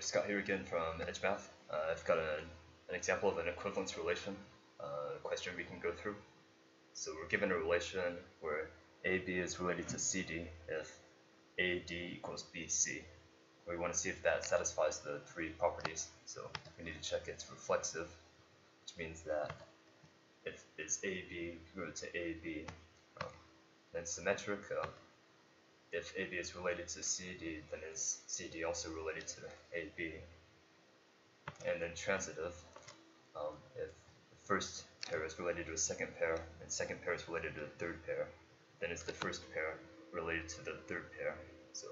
Scott here again from EdgeMath. Uh, I've got an, an example of an equivalence relation uh, question we can go through. So we're given a relation where AB is related to CD if AD equals BC. We want to see if that satisfies the three properties. So we need to check it's reflexive, which means that if it's AB related to AB, um, then symmetric. Uh, if AB is related to CD, then is CD also related to AB? And then transitive, um, if the first pair is related to a second pair, and second pair is related to the third pair, then is the first pair related to the third pair? So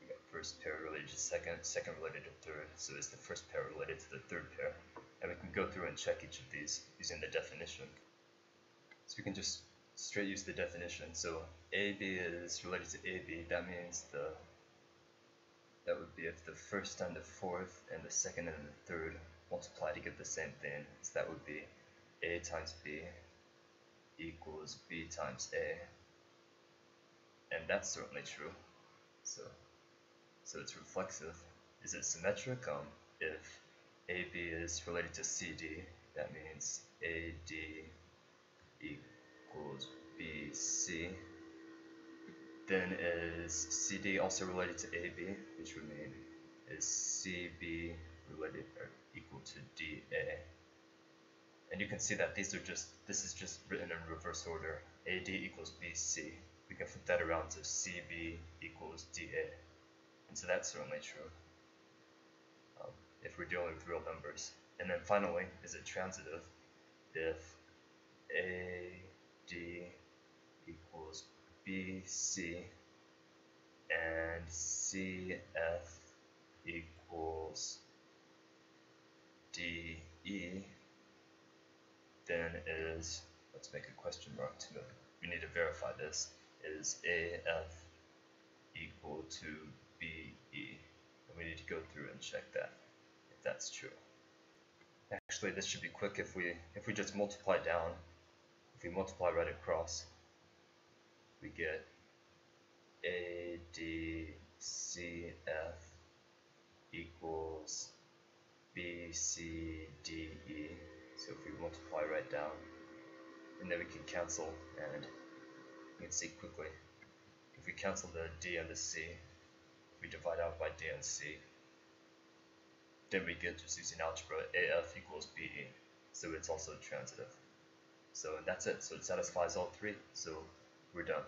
we got first pair related to second, second related to third, so is the first pair related to the third pair? And we can go through and check each of these using the definition. So we can just straight use the definition. So AB is related to AB, that means the that would be if the first and the fourth and the second and the third multiply to get the same thing. So that would be A times B equals B times A. And that's certainly true. So so it's reflexive. Is it symmetric? Um, if AB is related to CD, that means AD equals BC. Then is CD also related to AB, which would mean is CB related or equal to DA. And you can see that these are just this is just written in reverse order. AD equals BC. We can flip that around to CB equals DA. And so that's certainly true um, if we're dealing with real numbers. And then finally, is it transitive? If AD equals BC and CF equals DE, then is, let's make a question mark to it. We need to verify this, is AF equal to BE. And we need to go through and check that, if that's true. Actually, this should be quick if we if we just multiply down. If we multiply right across, we get ADCF equals BCDE. So if we multiply right down, and then we can cancel, and we can see quickly. If we cancel the D and the C, we divide out by D and C, then we get just using algebra AF equals BE. So it's also transitive. So that's it. So it satisfies all three. So we're done.